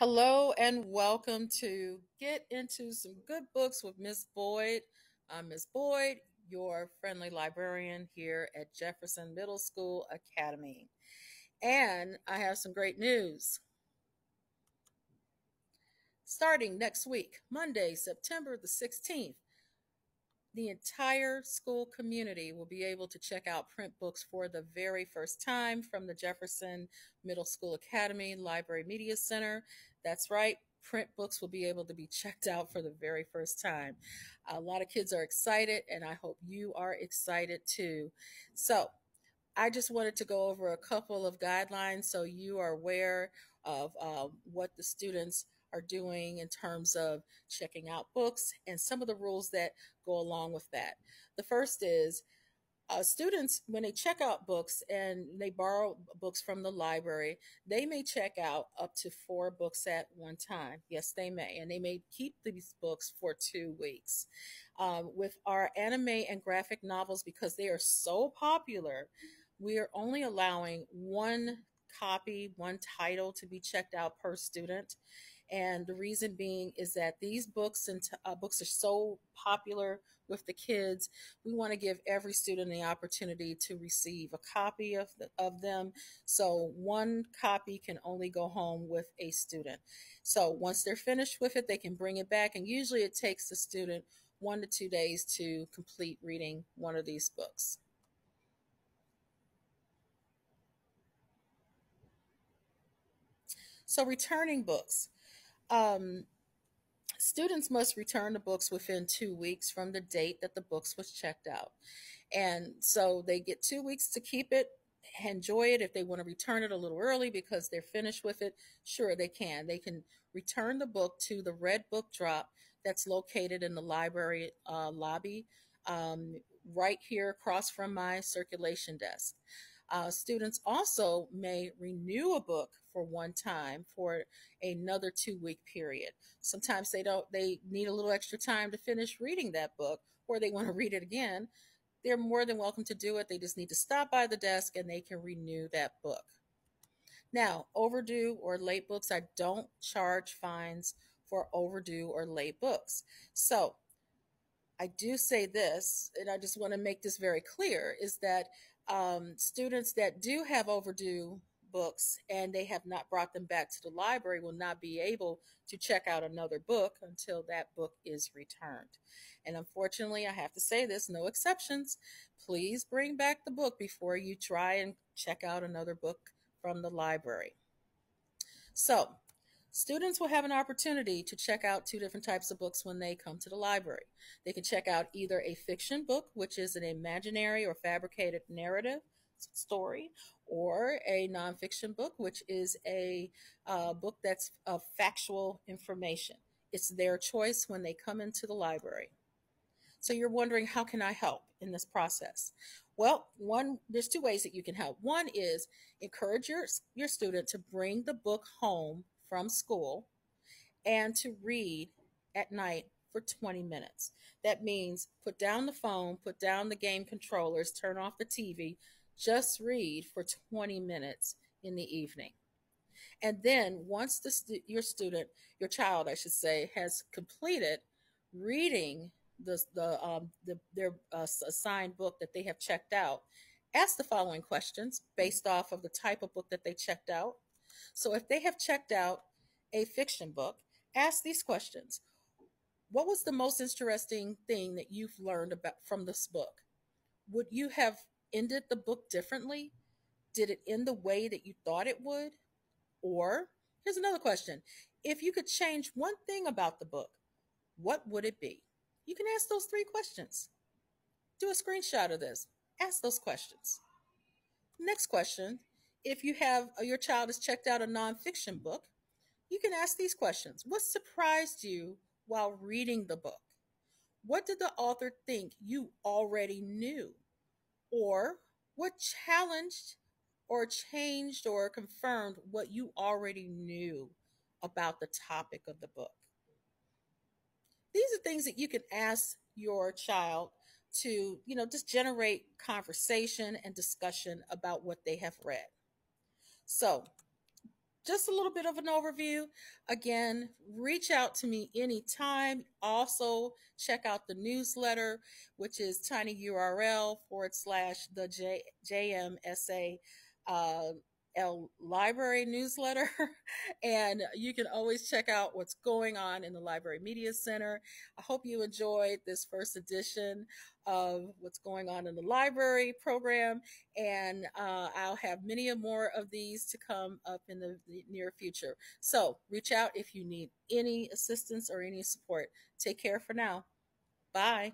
Hello and welcome to Get Into Some Good Books with Miss Boyd. I'm Miss Boyd, your friendly librarian here at Jefferson Middle School Academy. And I have some great news. Starting next week, Monday, September the 16th, the entire school community will be able to check out print books for the very first time from the Jefferson Middle School Academy Library Media Center. That's right, print books will be able to be checked out for the very first time. A lot of kids are excited, and I hope you are excited too. So, I just wanted to go over a couple of guidelines so you are aware of uh, what the students are doing in terms of checking out books and some of the rules that go along with that. The first is uh, students, when they check out books and they borrow books from the library, they may check out up to four books at one time. Yes, they may. And they may keep these books for two weeks. Um, with our anime and graphic novels, because they are so popular, we are only allowing one copy, one title to be checked out per student. And the reason being is that these books and uh, books are so popular with the kids. We want to give every student the opportunity to receive a copy of, the, of them. So one copy can only go home with a student. So once they're finished with it, they can bring it back. And usually it takes the student one to two days to complete reading one of these books. So returning books. Um, students must return the books within two weeks from the date that the books was checked out. And so they get two weeks to keep it, enjoy it. If they want to return it a little early because they're finished with it, sure, they can. They can return the book to the red book drop that's located in the library uh, lobby um, right here across from my circulation desk. Uh, students also may renew a book for one time for another two week period. Sometimes they don't, they need a little extra time to finish reading that book or they want to read it again. They're more than welcome to do it. They just need to stop by the desk and they can renew that book. Now, overdue or late books, I don't charge fines for overdue or late books. So I do say this, and I just want to make this very clear, is that um, students that do have overdue books and they have not brought them back to the library will not be able to check out another book until that book is returned. And unfortunately, I have to say this, no exceptions. Please bring back the book before you try and check out another book from the library. So Students will have an opportunity to check out two different types of books when they come to the library. They can check out either a fiction book, which is an imaginary or fabricated narrative story, or a nonfiction book, which is a uh, book that's of factual information. It's their choice when they come into the library. So you're wondering, how can I help in this process? Well, one, there's two ways that you can help. One is encourage your, your student to bring the book home from school and to read at night for 20 minutes. That means put down the phone, put down the game controllers, turn off the TV, just read for 20 minutes in the evening. And then once the stu- your student, your child, I should say, has completed reading the, the, um, the their uh, assigned book that they have checked out, ask the following questions based off of the type of book that they checked out so if they have checked out a fiction book, ask these questions. What was the most interesting thing that you've learned about from this book? Would you have ended the book differently? Did it end the way that you thought it would? Or here's another question. If you could change one thing about the book, what would it be? You can ask those three questions. Do a screenshot of this. Ask those questions. Next question if you have uh, your child has checked out a nonfiction book, you can ask these questions. What surprised you while reading the book? What did the author think you already knew? Or what challenged or changed or confirmed what you already knew about the topic of the book? These are things that you can ask your child to, you know, just generate conversation and discussion about what they have read. So just a little bit of an overview. Again, reach out to me anytime. Also, check out the newsletter, which is tinyurl forward slash the J- JMSA uh, L library newsletter. and you can always check out what's going on in the Library Media Center. I hope you enjoyed this first edition of what's going on in the library program. And uh, I'll have many more of these to come up in the, the near future. So reach out if you need any assistance or any support. Take care for now. Bye.